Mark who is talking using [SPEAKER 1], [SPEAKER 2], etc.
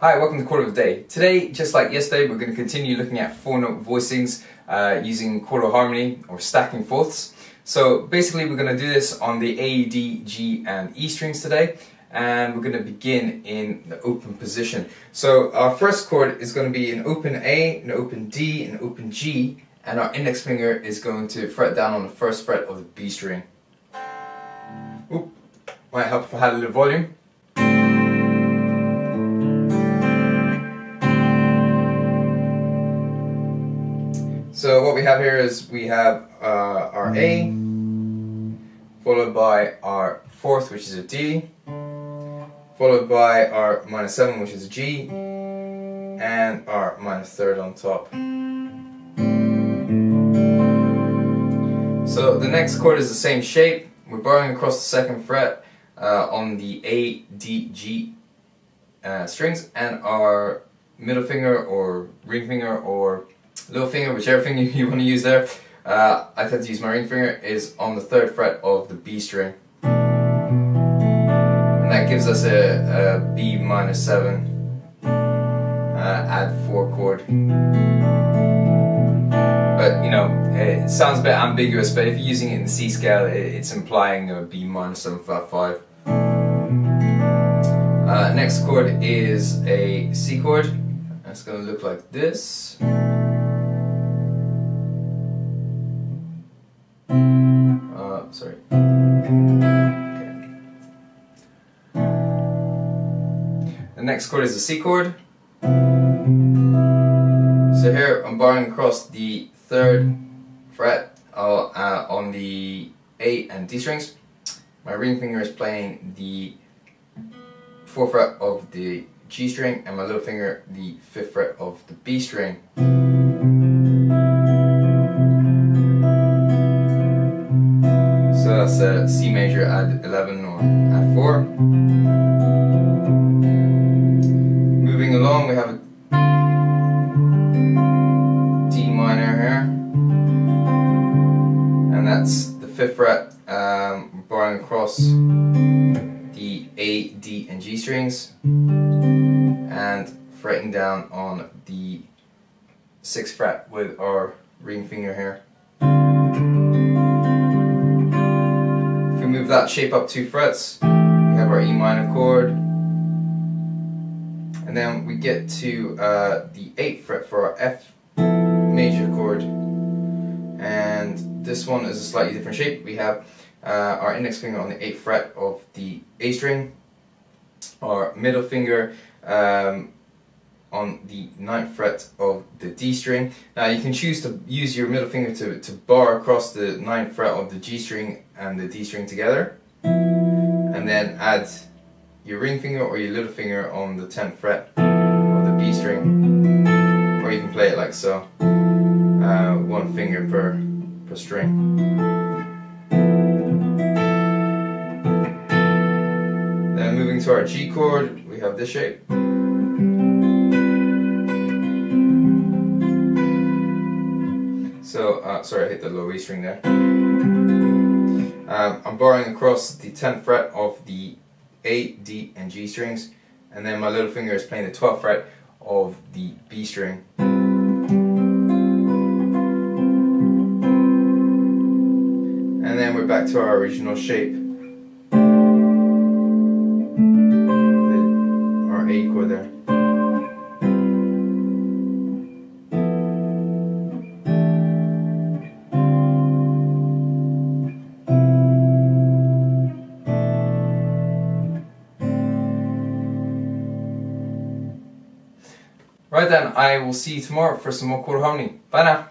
[SPEAKER 1] Hi, welcome to Chord of the Day. Today, just like yesterday, we're going to continue looking at four note voicings uh, using quartal harmony or stacking fourths. So basically we're going to do this on the A, D, G and E strings today and we're going to begin in the open position. So our first chord is going to be an open A, an open D, an open G and our index finger is going to fret down on the first fret of the B string. Oop, might help if I had a little volume. So what we have here is we have uh, our A, followed by our fourth, which is a D, followed by our seven, which is a G, and our minor third on top. So the next chord is the same shape. We're barring across the second fret uh, on the A, D, G uh, strings, and our middle finger or ring finger or little finger, whichever finger you want to use there, uh, I tend to use my ring finger, is on the third fret of the B string. And that gives us a, a B minor 7 uh, add 4 chord. But, you know, it sounds a bit ambiguous, but if you're using it in the C scale, it's implying a B minor 7 flat 5. Uh, next chord is a C chord. It's going to look like this. Sorry. Okay. The next chord is the C chord. So here I'm barring across the third fret uh, uh, on the A and D strings. My ring finger is playing the fourth fret of the G string and my little finger the fifth fret of the B string. That's a C major add 11 or add 4. Moving along we have a D minor here and that's the 5th fret um, barring across the A, D and G strings and fretting down on the 6th fret with our ring finger here. Move that shape up two frets, we have our E minor chord, and then we get to uh, the 8th fret for our F major chord, and this one is a slightly different shape. We have uh, our index finger on the 8th fret of the A string, our middle finger um, on the ninth fret of the D string. Now you can choose to use your middle finger to, to bar across the ninth fret of the G string and the D string together and then add your ring finger or your little finger on the 10th fret of the B string or you can play it like so uh, one finger per, per string. Then moving to our G chord we have this shape So, uh, sorry, I hit the low E string there. Um, I'm barring across the 10th fret of the A, D, and G strings, and then my little finger is playing the 12th fret of the B string. And then we're back to our original shape. Our A chord there. Right then, I will see you tomorrow for some more harmony. Bye now.